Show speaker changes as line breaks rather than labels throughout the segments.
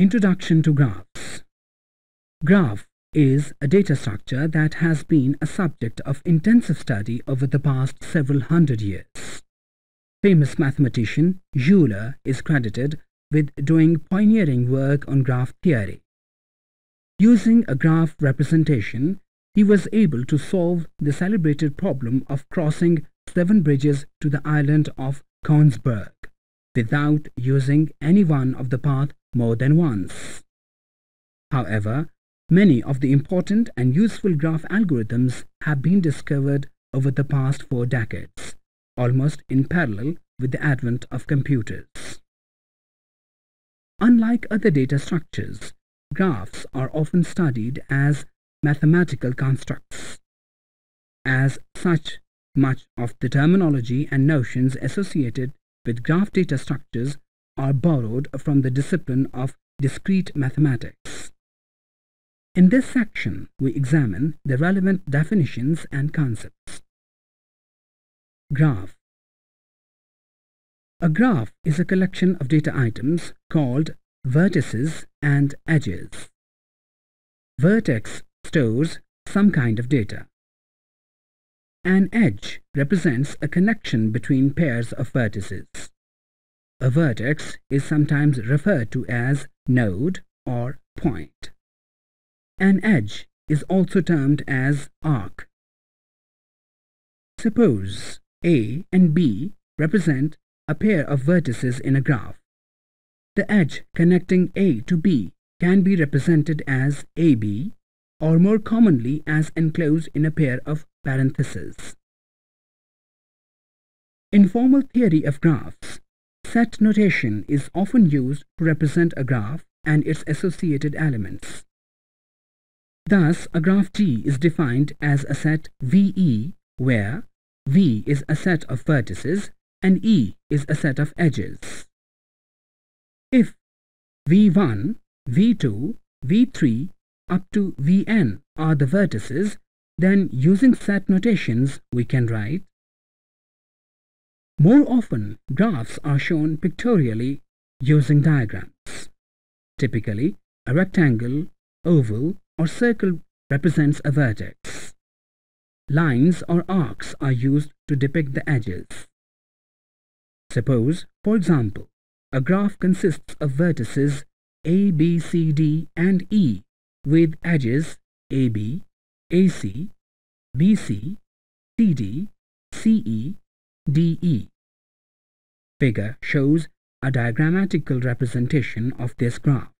Introduction to Graphs Graph is a data structure that has been a subject of intensive study over the past several hundred years. Famous mathematician Euler is credited with doing pioneering work on graph theory. Using a graph representation, he was able to solve the celebrated problem of crossing seven bridges to the island of Königsberg without using any one of the path more than once. However, many of the important and useful graph algorithms have been discovered over the past four decades, almost in parallel with the advent of computers. Unlike other data structures, graphs are often studied as mathematical constructs. As such, much of the terminology and notions associated with graph data structures are borrowed from the discipline of discrete mathematics. In this section, we examine the relevant definitions and concepts. Graph A graph is a collection of data items called vertices and edges. Vertex stores some kind of data. An edge represents a connection between pairs of vertices. A vertex is sometimes referred to as node or point. An edge is also termed as arc. Suppose A and B represent a pair of vertices in a graph. The edge connecting A to B can be represented as AB or more commonly as enclosed in a pair of parentheses. In formal theory of graphs, Set notation is often used to represent a graph and its associated elements. Thus, a graph G is defined as a set VE where V is a set of vertices and E is a set of edges. If V1, V2, V3 up to Vn are the vertices, then using set notations we can write more often, graphs are shown pictorially using diagrams. Typically, a rectangle, oval, or circle represents a vertex. Lines or arcs are used to depict the edges. Suppose, for example, a graph consists of vertices A, B, C, D, and E with edges AB, AC, BC, CD, CE, DE. Figure shows a diagrammatical representation of this graph.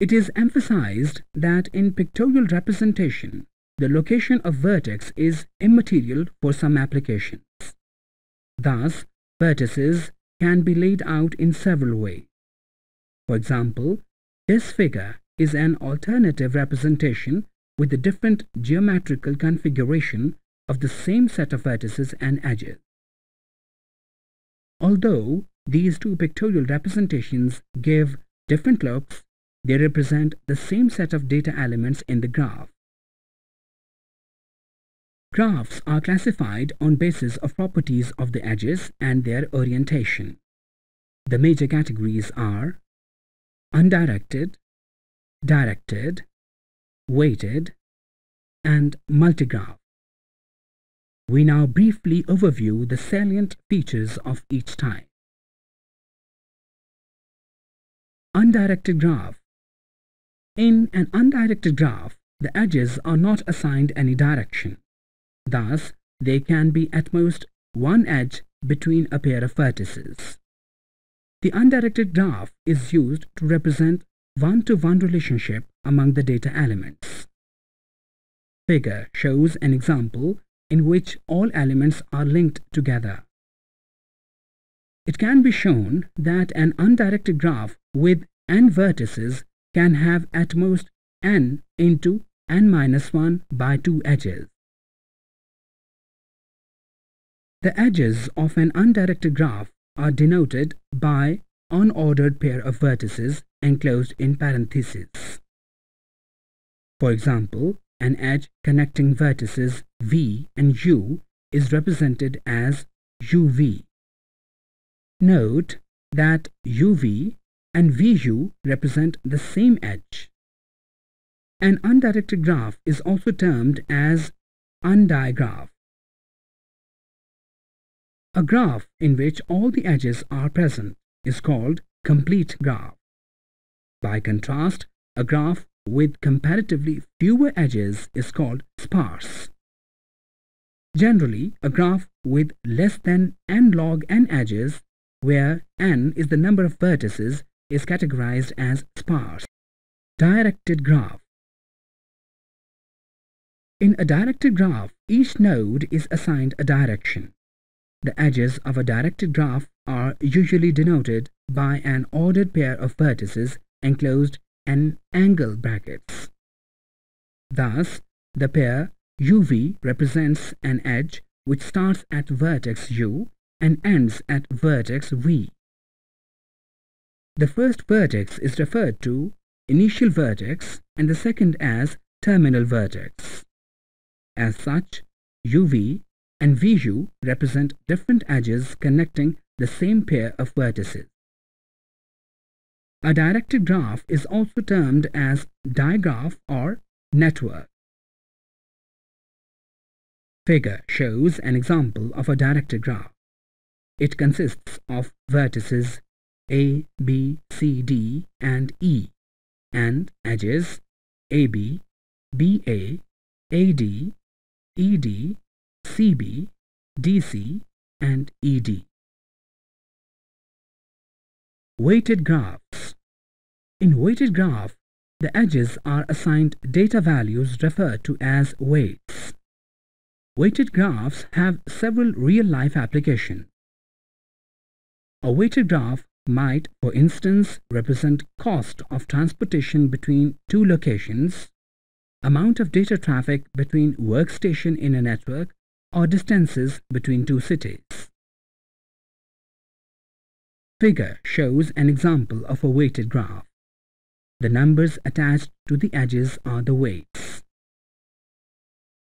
It is emphasized that in pictorial representation, the location of vertex is immaterial for some applications. Thus, vertices can be laid out in several ways. For example, this figure is an alternative representation with a different geometrical configuration of the same set of vertices and edges. Although these two pictorial representations give different looks, they represent the same set of data elements in the graph. Graphs are classified on basis of properties of the edges and their orientation. The major categories are undirected, directed, weighted, and multigraph. We now briefly overview the salient features of each type. Undirected graph. In an undirected graph, the edges are not assigned any direction. Thus, they can be at most one edge between a pair of vertices. The undirected graph is used to represent one-to-one -one relationship among the data elements. Figure shows an example in which all elements are linked together. It can be shown that an undirected graph with n vertices can have at most n into n minus 1 by 2 edges. The edges of an undirected graph are denoted by unordered pair of vertices enclosed in parentheses. For example, an edge connecting vertices V and U is represented as UV. Note that UV and VU represent the same edge. An undirected graph is also termed as undigraph. A graph in which all the edges are present is called complete graph. By contrast, a graph with comparatively fewer edges is called sparse. Generally, a graph with less than n log n edges, where n is the number of vertices, is categorized as sparse. Directed graph In a directed graph, each node is assigned a direction. The edges of a directed graph are usually denoted by an ordered pair of vertices enclosed in angle brackets. Thus, the pair UV represents an edge which starts at vertex U and ends at vertex V. The first vertex is referred to initial vertex and the second as terminal vertex. As such, UV and VU represent different edges connecting the same pair of vertices. A directed graph is also termed as digraph or network. Figure shows an example of a directed graph. It consists of vertices A, B, C, D and E and edges AB, BA, AD, ED, CB, DC and ED. Weighted graphs. In weighted graph, the edges are assigned data values referred to as weights. Weighted graphs have several real-life applications. A weighted graph might, for instance, represent cost of transportation between two locations, amount of data traffic between workstation in a network, or distances between two cities. Figure shows an example of a weighted graph. The numbers attached to the edges are the weights.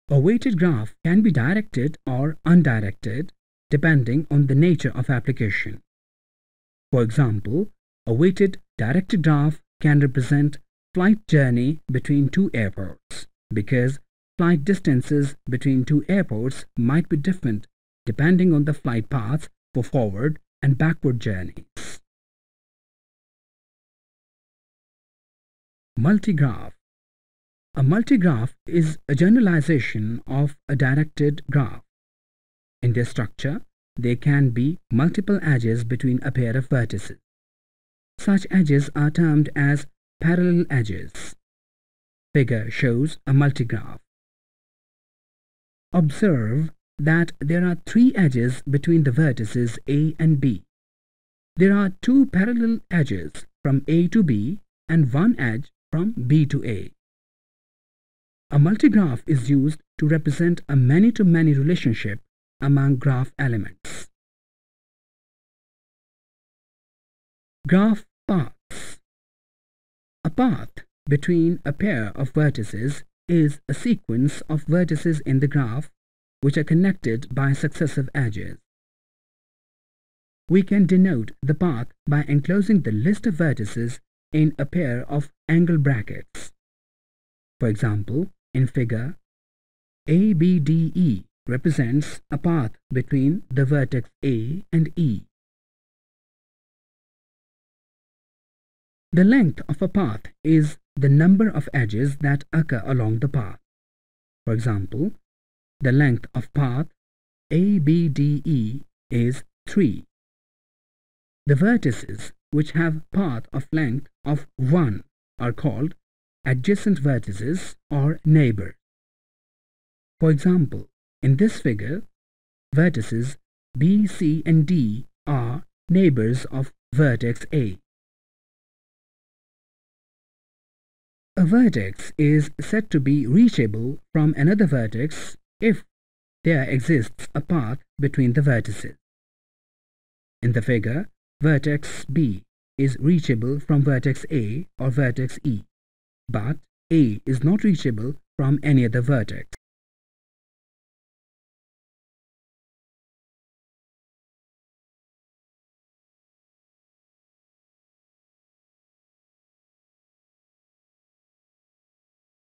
A weighted graph can be directed or undirected depending on the nature of application. For example, a weighted directed graph can represent flight journey between two airports because flight distances between two airports might be different depending on the flight paths for forward and backward journeys. Multigraph a multigraph is a generalization of a directed graph. In their structure, there can be multiple edges between a pair of vertices. Such edges are termed as parallel edges. Figure shows a multigraph. Observe that there are three edges between the vertices A and B. There are two parallel edges from A to B and one edge from B to A. A multigraph is used to represent a many-to-many -many relationship among graph elements. Graph paths A path between a pair of vertices is a sequence of vertices in the graph which are connected by successive edges. We can denote the path by enclosing the list of vertices in a pair of angle brackets. For example, in figure, ABDE represents a path between the vertex A and E. The length of a path is the number of edges that occur along the path. For example, the length of path ABDE is 3. The vertices which have path of length of 1 are called adjacent vertices or neighbors. For example, in this figure, vertices B, C and D are neighbors of vertex A. A vertex is said to be reachable from another vertex if there exists a path between the vertices. In the figure, vertex B is reachable from vertex A or vertex E but A is not reachable from any other vertex.